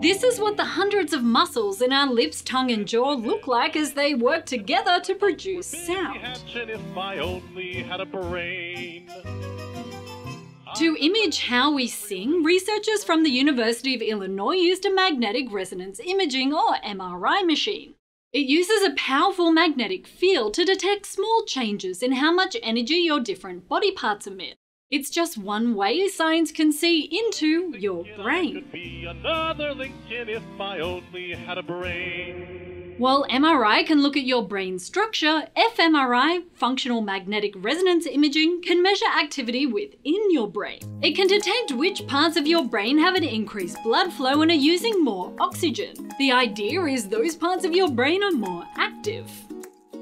This is what the hundreds of muscles in our lips, tongue, and jaw look like as they work together to produce sound. If I only had a brain. To image how we sing, researchers from the University of Illinois used a magnetic resonance imaging or MRI machine. It uses a powerful magnetic field to detect small changes in how much energy your different body parts emit. It's just one way science can see into your brain. Could be another Lincoln if I only had a brain. While MRI can look at your brain structure, fMRI, functional magnetic resonance imaging, can measure activity within your brain. It can detect which parts of your brain have an increased blood flow and are using more oxygen. The idea is those parts of your brain are more active.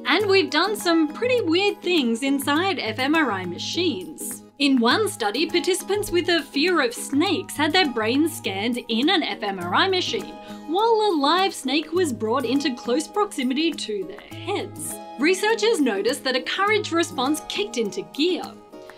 And we've done some pretty weird things inside fMRI machines. In one study, participants with a fear of snakes had their brains scanned in an fMRI machine, while a live snake was brought into close proximity to their heads. Researchers noticed that a courage response kicked into gear.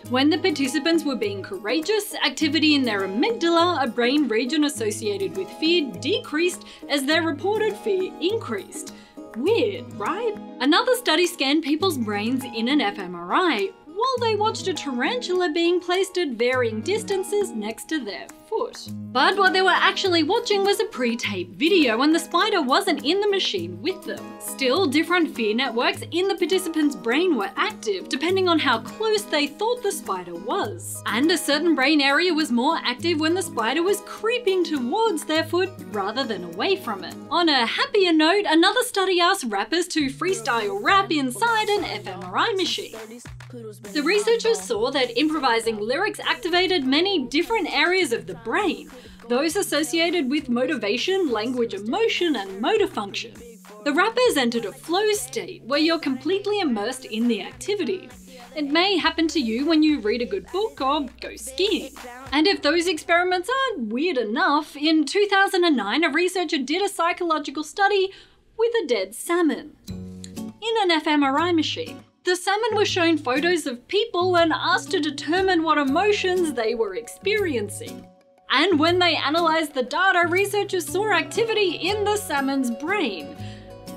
When the participants were being courageous, activity in their amygdala, a brain region associated with fear, decreased as their reported fear increased. Weird, right? Another study scanned people's brains in an fMRI, while they watched a tarantula being placed at varying distances next to their foot. But what they were actually watching was a pre-taped video and the spider wasn't in the machine with them. Still, different fear networks in the participant's brain were active depending on how close they thought the spider was. And a certain brain area was more active when the spider was creeping towards their foot rather than away from it. On a happier note, another study asked rappers to freestyle rap inside an fMRI machine. The researchers saw that improvising lyrics activated many different areas of the brain, those associated with motivation, language emotion, and motor function. The rappers entered a flow state where you're completely immersed in the activity. It may happen to you when you read a good book or go skiing. And if those experiments aren't weird enough, in 2009 a researcher did a psychological study with a dead salmon in an fMRI machine. The salmon were shown photos of people and asked to determine what emotions they were experiencing. And when they analysed the data, researchers saw activity in the salmon's brain.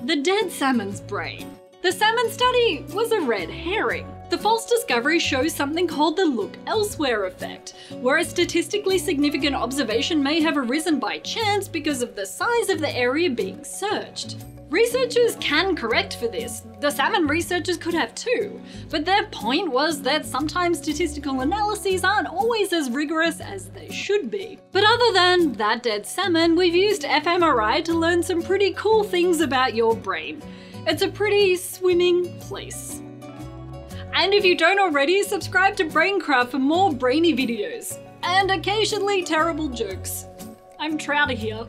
The dead salmon's brain. The salmon study was a red herring. The false discovery shows something called the look elsewhere effect, where a statistically significant observation may have arisen by chance because of the size of the area being searched. Researchers can correct for this. The salmon researchers could have too. But their point was that sometimes statistical analyses aren't always as rigorous as they should be. But other than that dead salmon, we've used fMRI to learn some pretty cool things about your brain. It's a pretty swimming place. And if you don't already, subscribe to Braincraft for more brainy videos. And occasionally terrible jokes. I'm Trouter here.